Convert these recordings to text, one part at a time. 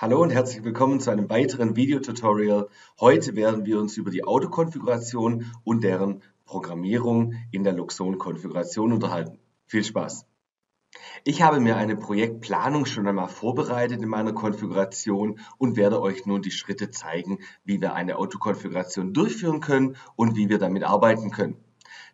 Hallo und herzlich willkommen zu einem weiteren Videotutorial. Heute werden wir uns über die Autokonfiguration und deren Programmierung in der Luxon-Konfiguration unterhalten. Viel Spaß! Ich habe mir eine Projektplanung schon einmal vorbereitet in meiner Konfiguration und werde euch nun die Schritte zeigen, wie wir eine Autokonfiguration durchführen können und wie wir damit arbeiten können.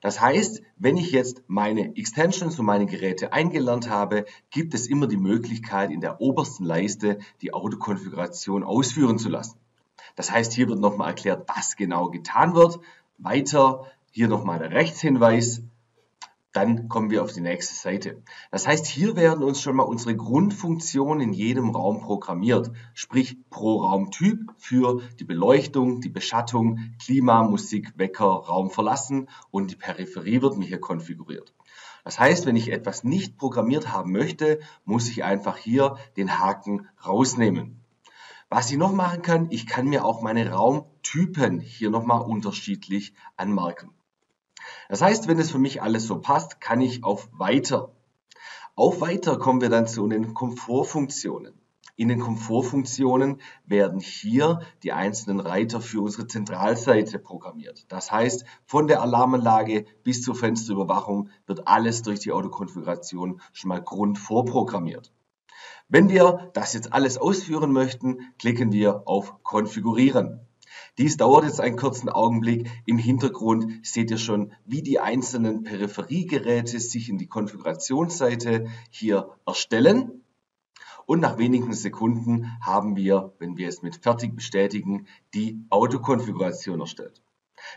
Das heißt, wenn ich jetzt meine Extensions und meine Geräte eingelernt habe, gibt es immer die Möglichkeit, in der obersten Leiste die Autokonfiguration ausführen zu lassen. Das heißt, hier wird nochmal erklärt, was genau getan wird. Weiter hier nochmal der Rechtshinweis dann kommen wir auf die nächste Seite. Das heißt, hier werden uns schon mal unsere Grundfunktionen in jedem Raum programmiert, sprich pro Raumtyp für die Beleuchtung, die Beschattung, Klima, Musik, Wecker, Raum verlassen und die Peripherie wird mir hier konfiguriert. Das heißt, wenn ich etwas nicht programmiert haben möchte, muss ich einfach hier den Haken rausnehmen. Was ich noch machen kann, ich kann mir auch meine Raumtypen hier nochmal unterschiedlich anmerken. Das heißt, wenn es für mich alles so passt, kann ich auf Weiter. Auf Weiter kommen wir dann zu den Komfortfunktionen. In den Komfortfunktionen werden hier die einzelnen Reiter für unsere Zentralseite programmiert. Das heißt, von der Alarmanlage bis zur Fensterüberwachung wird alles durch die Autokonfiguration schon mal grundvorprogrammiert. Wenn wir das jetzt alles ausführen möchten, klicken wir auf Konfigurieren. Dies dauert jetzt einen kurzen Augenblick. Im Hintergrund seht ihr schon, wie die einzelnen Peripheriegeräte sich in die Konfigurationsseite hier erstellen. Und nach wenigen Sekunden haben wir, wenn wir es mit fertig bestätigen, die Autokonfiguration erstellt.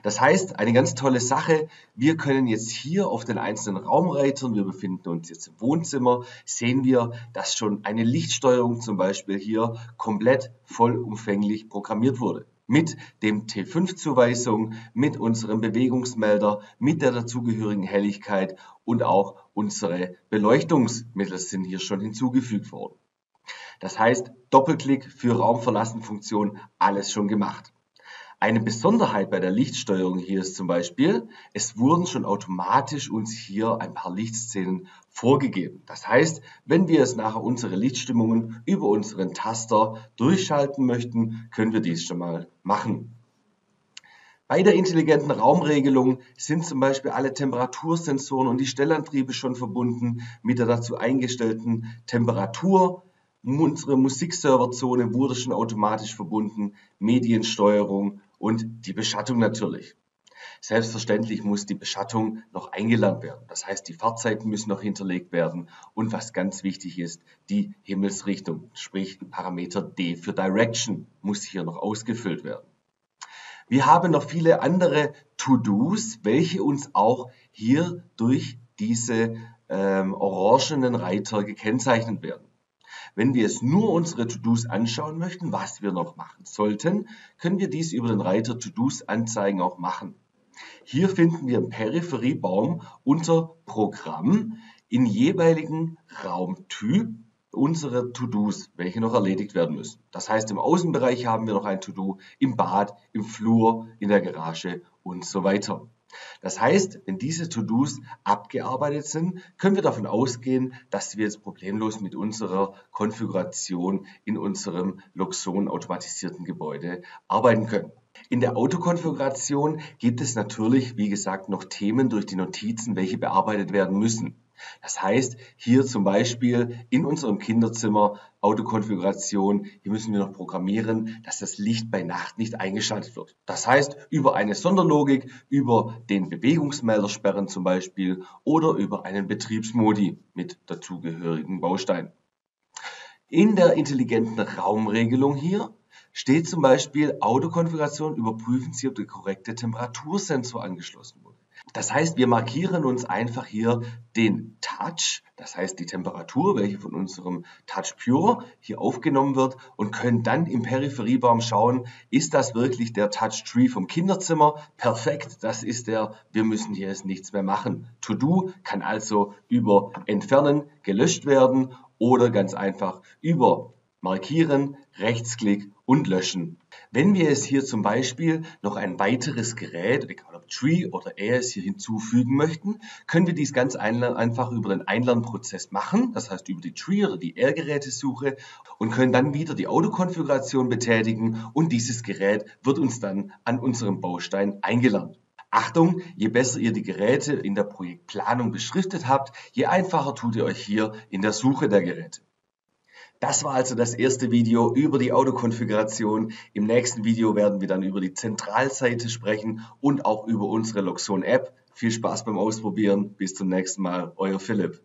Das heißt, eine ganz tolle Sache, wir können jetzt hier auf den einzelnen Raumreitern, wir befinden uns jetzt im Wohnzimmer, sehen wir, dass schon eine Lichtsteuerung zum Beispiel hier komplett vollumfänglich programmiert wurde mit dem T5-Zuweisung, mit unserem Bewegungsmelder, mit der dazugehörigen Helligkeit und auch unsere Beleuchtungsmittel sind hier schon hinzugefügt worden. Das heißt, Doppelklick für Raumverlassen-Funktion, alles schon gemacht. Eine Besonderheit bei der Lichtsteuerung hier ist zum Beispiel, es wurden schon automatisch uns hier ein paar Lichtszenen vorgegeben. Das heißt, wenn wir es nachher unsere Lichtstimmungen über unseren Taster durchschalten möchten, können wir dies schon mal machen. Bei der intelligenten Raumregelung sind zum Beispiel alle Temperatursensoren und die Stellantriebe schon verbunden mit der dazu eingestellten Temperatur Unsere Musikserverzone wurde schon automatisch verbunden, Mediensteuerung und die Beschattung natürlich. Selbstverständlich muss die Beschattung noch eingelernt werden. Das heißt, die Fahrzeiten müssen noch hinterlegt werden und was ganz wichtig ist, die Himmelsrichtung, sprich Parameter D für Direction muss hier noch ausgefüllt werden. Wir haben noch viele andere To-Dos, welche uns auch hier durch diese ähm, orangenen Reiter gekennzeichnet werden. Wenn wir es nur unsere To-Dos anschauen möchten, was wir noch machen sollten, können wir dies über den Reiter To-Dos anzeigen auch machen. Hier finden wir im Peripheriebaum unter Programm in jeweiligen Raumtyp unsere To-Dos, welche noch erledigt werden müssen. Das heißt, im Außenbereich haben wir noch ein To-Do, im Bad, im Flur, in der Garage und so weiter. Das heißt, wenn diese To-Dos abgearbeitet sind, können wir davon ausgehen, dass wir jetzt problemlos mit unserer Konfiguration in unserem Luxon automatisierten Gebäude arbeiten können. In der Autokonfiguration gibt es natürlich, wie gesagt, noch Themen durch die Notizen, welche bearbeitet werden müssen. Das heißt, hier zum Beispiel in unserem Kinderzimmer Autokonfiguration, hier müssen wir noch programmieren, dass das Licht bei Nacht nicht eingeschaltet wird. Das heißt, über eine Sonderlogik, über den Bewegungsmelder sperren zum Beispiel oder über einen Betriebsmodi mit dazugehörigen Bausteinen. In der intelligenten Raumregelung hier steht zum Beispiel Autokonfiguration, überprüfen Sie, ob der korrekte Temperatursensor angeschlossen wurde. Das heißt, wir markieren uns einfach hier den Touch, das heißt die Temperatur, welche von unserem Touch Pure hier aufgenommen wird und können dann im Peripheriebaum schauen, ist das wirklich der Touch Tree vom Kinderzimmer? Perfekt, das ist der, wir müssen hier jetzt nichts mehr machen. To Do kann also über Entfernen gelöscht werden oder ganz einfach über Markieren, Rechtsklick und löschen. Wenn wir es hier zum Beispiel noch ein weiteres Gerät, egal ob Tree oder AS hier hinzufügen möchten, können wir dies ganz einfach über den Einlernprozess machen, das heißt über die Tree oder die R-Gerätesuche und können dann wieder die Autokonfiguration betätigen und dieses Gerät wird uns dann an unserem Baustein eingelernt. Achtung, je besser ihr die Geräte in der Projektplanung beschriftet habt, je einfacher tut ihr euch hier in der Suche der Geräte. Das war also das erste Video über die Autokonfiguration. Im nächsten Video werden wir dann über die Zentralseite sprechen und auch über unsere Loxone App. Viel Spaß beim Ausprobieren. Bis zum nächsten Mal. Euer Philipp.